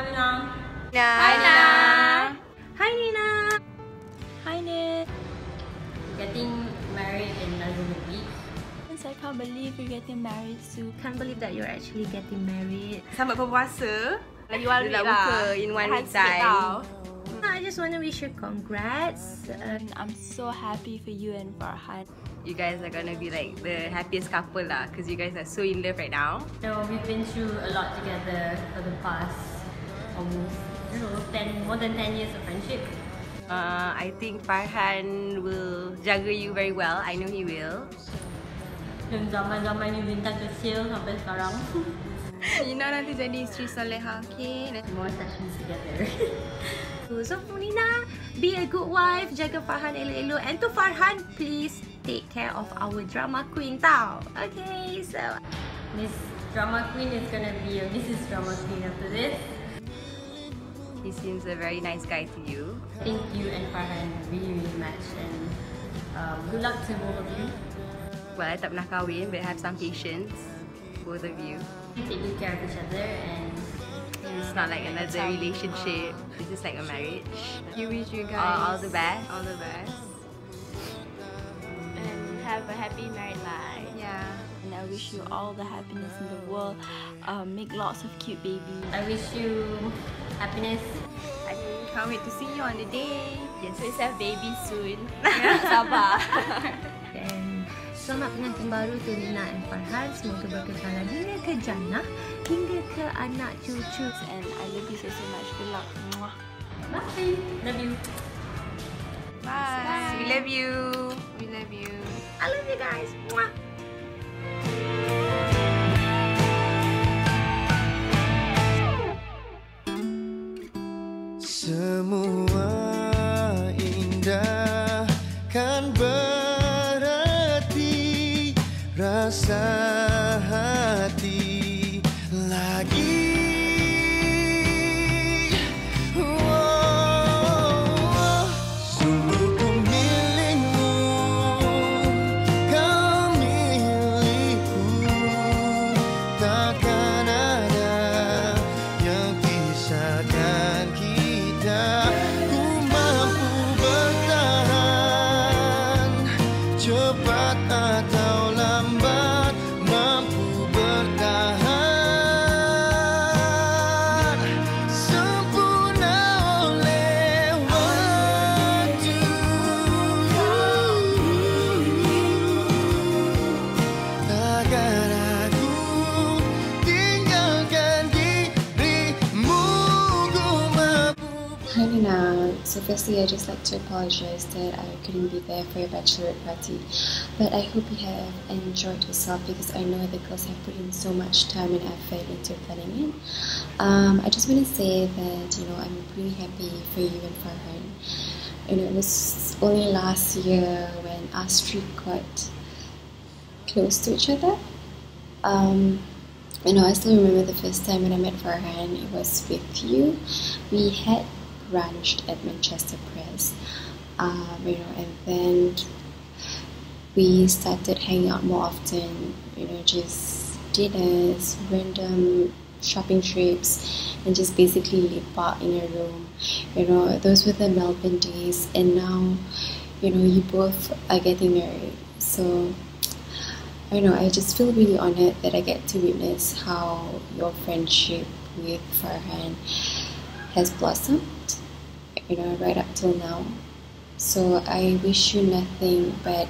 Hi, Nina. Hi, Nina. Hi, Nina. Hi, Nick. Getting married in less than a week. I can't believe you're getting married soon. Can't believe that you're actually getting married. Sambut berpuasa. Week nak lah. buka in one week time. I just want to wish you congrats. And I'm so happy for you and Farhan. You guys are gonna be like the happiest couple lah because you guys are so in love right now. So we've been through a lot together for the past almost, I don't know, 10, more than 10 years of friendship. Uh, I think Farhan will jaga you very well. I know he will. Dari zaman-zaman you bintang kecil sampai sekarang. Nina nanti jadi isteri soleha, okay? More sessions together. so for Nina, be a good wife, jaga Farhan elok-elok. And to Farhan, please take care of our drama queen tau. Okay, so Miss Drama Queen is gonna be a Mrs. Drama Queen after this. He seems a very nice guy to you. I think you and Farhan really, really match and um, good luck to both of you. Well, I tak pernah kahwin but have some patience, both of you. Take good care of each other and It's not like another relationship. This is like a marriage. You wish you guys All, all the best. all the best. And have a happy married life. Yeah. And I wish you all the happiness in the world. Um, make lots of cute babies. I wish you happiness. I can't wait to see you on the day. Yes. Please have baby soon. Sabar. then selamat pengantin baru to Nina and Farhan. Semoga berkekalan hingga ke jannah, hingga ke anak cucu. and I love you so so much. Good luck. Mwah. Bye. Love you. Bye. We love you. We love you. I love you guys. Mwah. 这么 Firstly, I'd just like to apologize that I couldn't be there for your bachelorette party, but I hope you have enjoyed yourself because I know the girls have put in so much time and effort into planning it. Um, I just want to say that you know I'm really happy for you and for her. You know, it was only last year when us three got close to each other. Um, you know, I still remember the first time when I met Farhan, it was with you. We had branched at Manchester Press, um, you know, and then we started hanging out more often, you know, just dinners, random shopping trips, and just basically live out in a room. You know, those were the Melbourne days, and now, you know, you both are getting married. So, I know, I just feel really honored that I get to witness how your friendship with Farhan has blossomed, you know, right up till now. So I wish you nothing but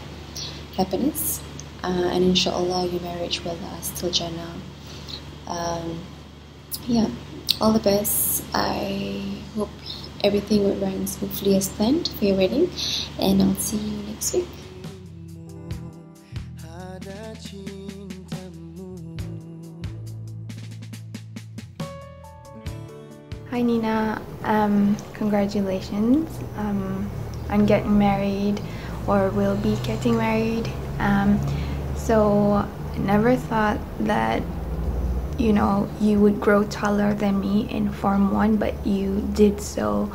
happiness, uh, and inshallah your marriage will last till Jannah. Um, yeah, all the best. I hope everything would run smoothly as planned for your wedding, and I'll see you next week. Hi Nina, um, congratulations. Um, on getting married or will be getting married. Um, so I never thought that you know you would grow taller than me in Form 1 but you did so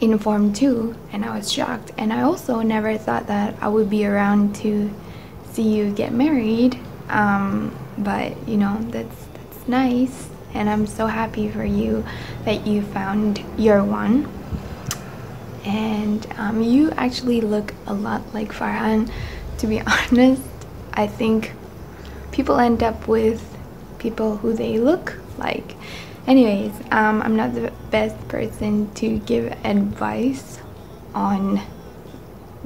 in Form 2 and I was shocked. And I also never thought that I would be around to see you get married. Um, but you know that's that's nice and I'm so happy for you that you found your one. And um, you actually look a lot like Farhan to be honest. I think people end up with people who they look like. Anyways um, I'm not the best person to give advice on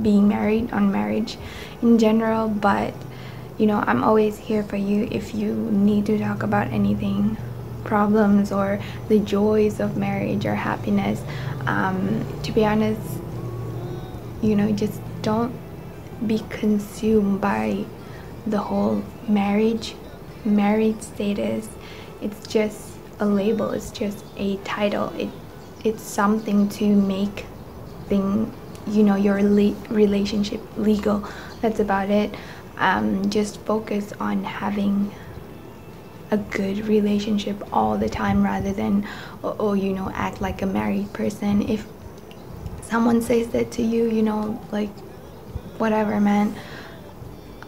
being married on marriage in general but you know I'm always here for you if you need to talk about anything problems or the joys of marriage or happiness um, to be honest you know just don't be consumed by the whole marriage married status. It's just a label it's just a title. It it's something to make thing you know your le relationship legal. That's about it. Um, just focus on having a good relationship all the time rather than oh, oh, you know act like a married person. If someone says that to you you know like whatever man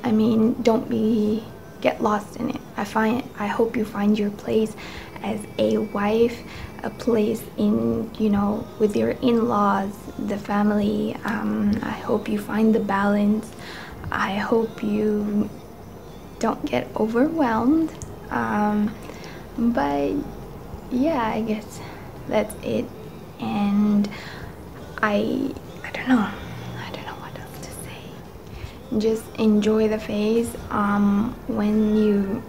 i mean don't be get lost in it. I find i hope you find your place as a wife a place in you know with your in-laws the family. Um, i hope you find the balance. I hope you don't get overwhelmed um, but yeah i guess that's it. And i i don't know. I don't know what else to say. Just enjoy the phase. Um, when you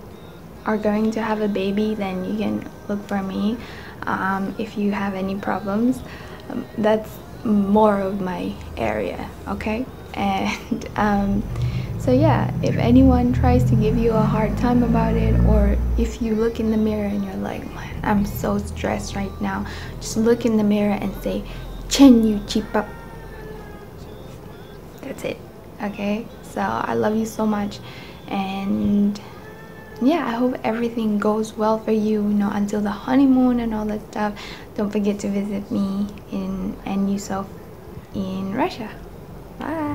are going to have a baby then you can look for me um, if you have any problems. Um, that's more of my area okay? And um, so yeah if anyone tries to give you a hard time about it or if you look in the mirror and you're like i'm so stressed right now just look in the mirror and say chen you cheap up. That's it okay? So i love you so much and yeah i hope everything goes well for you you know until the honeymoon and all that stuff. Don't forget to visit me in and yourself in russia. Bye